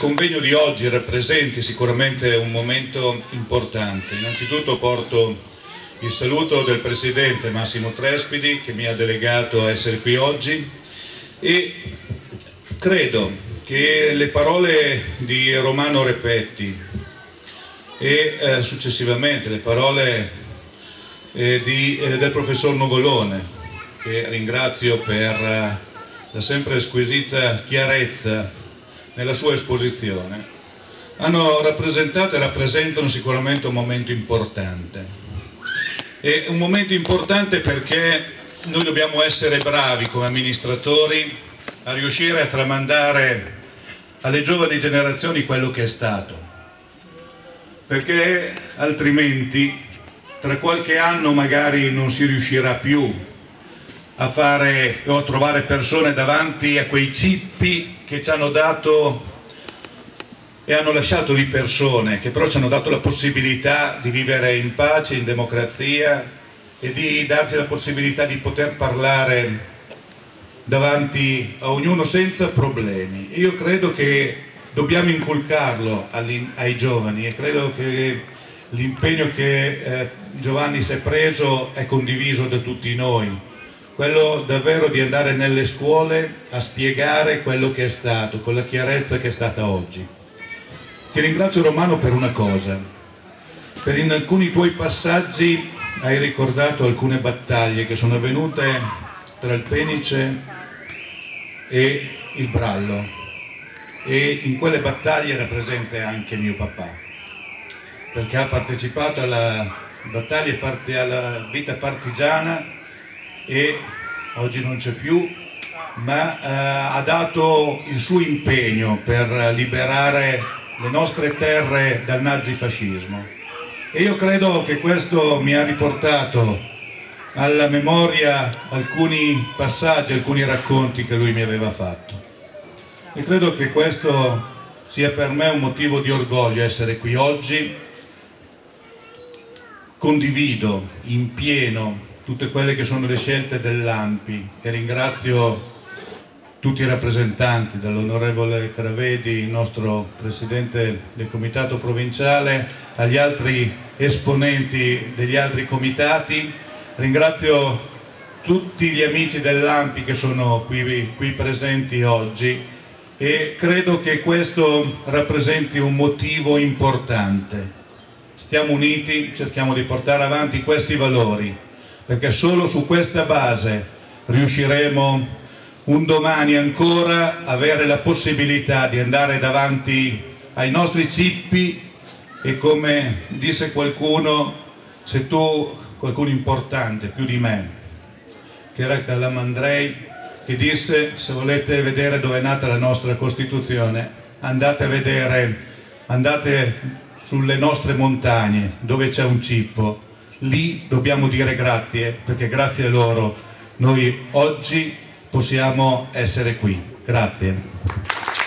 convegno di oggi rappresenti sicuramente un momento importante. Innanzitutto porto il saluto del Presidente Massimo Trespidi che mi ha delegato a essere qui oggi e credo che le parole di Romano Repetti e eh, successivamente le parole eh, di, eh, del professor Novolone, che ringrazio per la sempre squisita chiarezza nella sua esposizione, hanno rappresentato e rappresentano sicuramente un momento importante. E un momento importante perché noi dobbiamo essere bravi come amministratori a riuscire a tramandare alle giovani generazioni quello che è stato, perché altrimenti tra qualche anno magari non si riuscirà più a fare a trovare persone davanti a quei cippi che ci hanno dato e hanno lasciato lì persone che però ci hanno dato la possibilità di vivere in pace, in democrazia e di darci la possibilità di poter parlare davanti a ognuno senza problemi. Io credo che dobbiamo inculcarlo ai giovani e credo che l'impegno che eh, Giovanni si è preso è condiviso da tutti noi quello davvero di andare nelle scuole a spiegare quello che è stato, con la chiarezza che è stata oggi. Ti ringrazio Romano per una cosa, per in alcuni tuoi passaggi hai ricordato alcune battaglie che sono avvenute tra il Penice e il Brallo e in quelle battaglie era presente anche mio papà, perché ha partecipato alla battaglia, alla vita partigiana e oggi non c'è più, ma eh, ha dato il suo impegno per liberare le nostre terre dal nazifascismo. E io credo che questo mi ha riportato alla memoria alcuni passaggi, alcuni racconti che lui mi aveva fatto. E credo che questo sia per me un motivo di orgoglio essere qui oggi. Condivido in pieno tutte quelle che sono le scelte dell'AMPI e ringrazio tutti i rappresentanti, dall'onorevole Cravedi, il nostro Presidente del Comitato Provinciale, agli altri esponenti degli altri comitati, ringrazio tutti gli amici dell'AMPI che sono qui, qui presenti oggi e credo che questo rappresenti un motivo importante. Stiamo uniti, cerchiamo di portare avanti questi valori perché solo su questa base riusciremo un domani ancora a avere la possibilità di andare davanti ai nostri cippi e come disse qualcuno, se tu, qualcuno importante più di me, che era Calamandrei, che disse se volete vedere dove è nata la nostra Costituzione andate a vedere, andate sulle nostre montagne dove c'è un cippo lì dobbiamo dire grazie, perché grazie a loro noi oggi possiamo essere qui. Grazie.